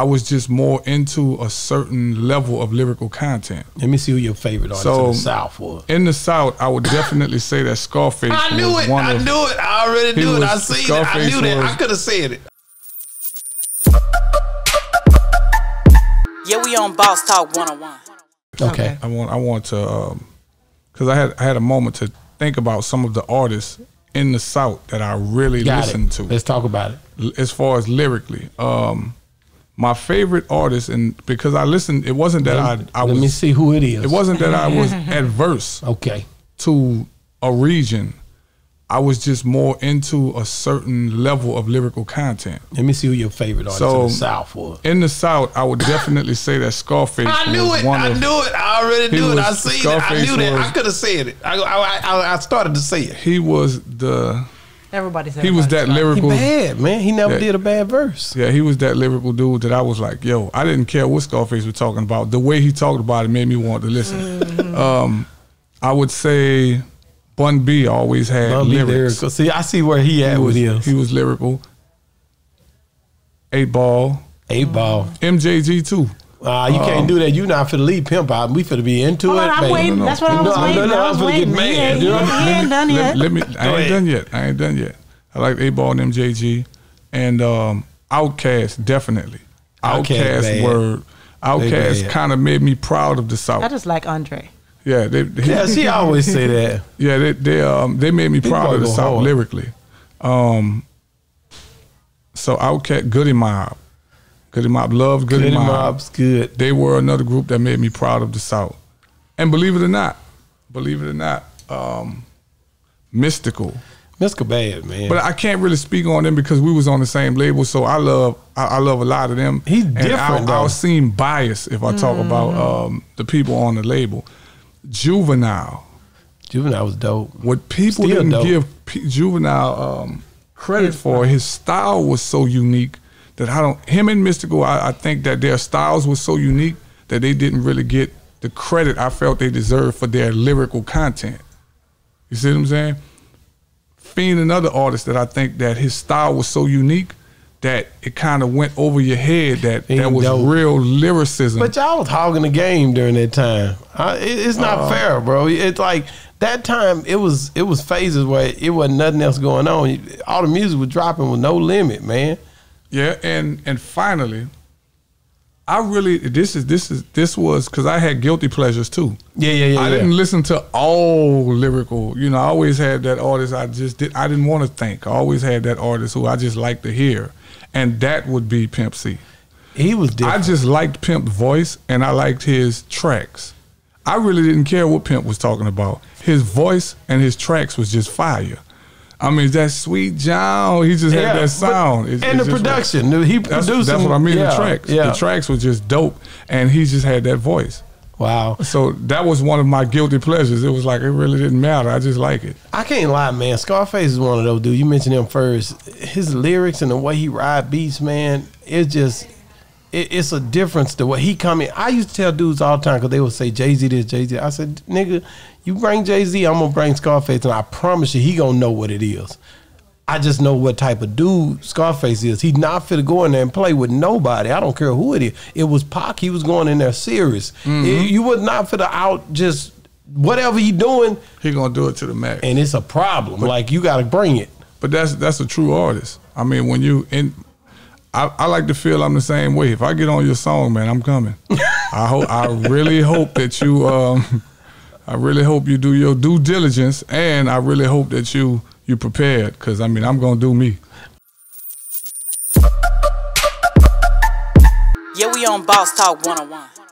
I was just more into a certain level of lyrical content. Let me see who your favorite artist So- in the South was. In the South, I would definitely say that Scarface. I knew was it. One I of, knew it. I already knew it. I was- seen it. I knew that. I could have said it. Yeah, we on Boss Talk 101. Okay. I want I want to because I had I had a moment to think about some of the artists in the South that I really Got listened it. to. Let's talk about it. as far as lyrically. Um, my favorite artist, and because I listened, it wasn't that Let, I I let was. me see who it is. It wasn't that I was adverse Okay. to a region. I was just more into a certain level of lyrical content. Let me see who your favorite artist So- in the South was. In the South, I would definitely say that Scarface. I knew was it. One I of, knew it. I already He knew it. I was- seen it. I knew that. was- I could have said it. I, I, I, I started to say it. He was the. Everybody said He was everybody's that right. He lyrical. bad, man. He never Yeah. did a bad verse. Yeah, he was that lyrical dude that I was like, yo, I didn't care what Scarface was talking about. The way he talked about it made me want to listen. Mm-hmm. Um, I would say Bun B always had Bun lyrics. lyrical. See, I see where he at He was, with his. he was lyrical. Eight Ball, Eight ball. MJG too. Uh, you can't do that. You not for the lead pimp out. We for to be into Hold it. on, I'm waiting. no, no. That's what I No, was no, waiting. no, I I'm was finna waiting. get mad. He he You know? ain't- he ain't done let, yet. Let me. I Go ain't done yet. I ain't done yet. I like Eight Ball and MJG, and um, Outkast definitely. Outcast Outkast word. Outkast kind of made me proud of the South. I just like Andre. Yeah, they, they- Yeah, she always say that. Yeah, they they um they made me proud of the South hard. lyrically. Um so Outkast Goodie Mob. Goodie Mob loved Goodie, Goodie Mob. Mob's good. They were another group that made me proud of the South. And believe it or not, believe it or not, um Mystikal. Mr. Bad, man. But I can't really speak on them because we was on the same label, so I love I, I love a lot of them. He's And different, I'll. I'll seem biased if I talk about Mm-hmm. um, the people on the label. Juvenile. Juvenile was dope. What people Still didn't dope. give P- Juvenile um, credit for, his style was so unique that I don't. Him and Mystikal, I, I think that their styles were so unique that they didn't really get the credit I felt they deserved for their lyrical content. You see what I'm saying? Fiend, another artist that I think that his style was so unique that it kind of went over your head that Fiend that was dope. real lyricism. But y'all was hogging the game during that time. I, it, it's not Uh, fair, bro. It's like that time. It was it was phases where it wasn't nothing else going on. All the music was dropping with no limit, man. Yeah, and and finally, I really this is this is this was because I had guilty pleasures too. Yeah, yeah, yeah. I yeah. didn't listen to all lyrical. You know, I always had that artist I just did. I didn't want to think. I always had that artist who I just liked to hear, and that would be Pimp C. He was I just liked Pimp's voice, and I liked his tracks. I really didn't care what Pimp was talking about. His voice and his tracks was just fire. I mean, that sweet John, he just Yeah, had that sound. It's- and the production. He that's, produced. that's what I mean. Yeah, the tracks, Yeah. the tracks were just dope, and he just had that voice. Wow. So that was one of my guilty pleasures. It was like it really didn't matter. I just like it. I can't lie, man. Scarface is one of those dudes. You mentioned him first. His lyrics and the way he ride beats, man, it's just it, it's a difference to what he come in. I used to tell dudes all the time because they would say Jay Z this, Jay Z. I said, nigga, you bring Jay Z, I'm gonna bring Scarface, and I promise you, he gonna know what it is. I just know what type of dude Scarface is. He's not fit to go in there and play with nobody. I don't care who it is. It was Pac. He was going in there serious. Mm-hmm. It- you was not fit to out just whatever he doing He gonna do it to the max. and it's a problem. like you got to bring it. But that's that's a true artist. I mean, when you in, I, I like to feel I'm the same way. If I get on your song, man, I'm coming. I hope. I really hope that you. Um, I really hope you do your due diligence, and I really hope that you you prepared. Because I mean, I'm gonna do me. Yeah, we on Boss Talk 101.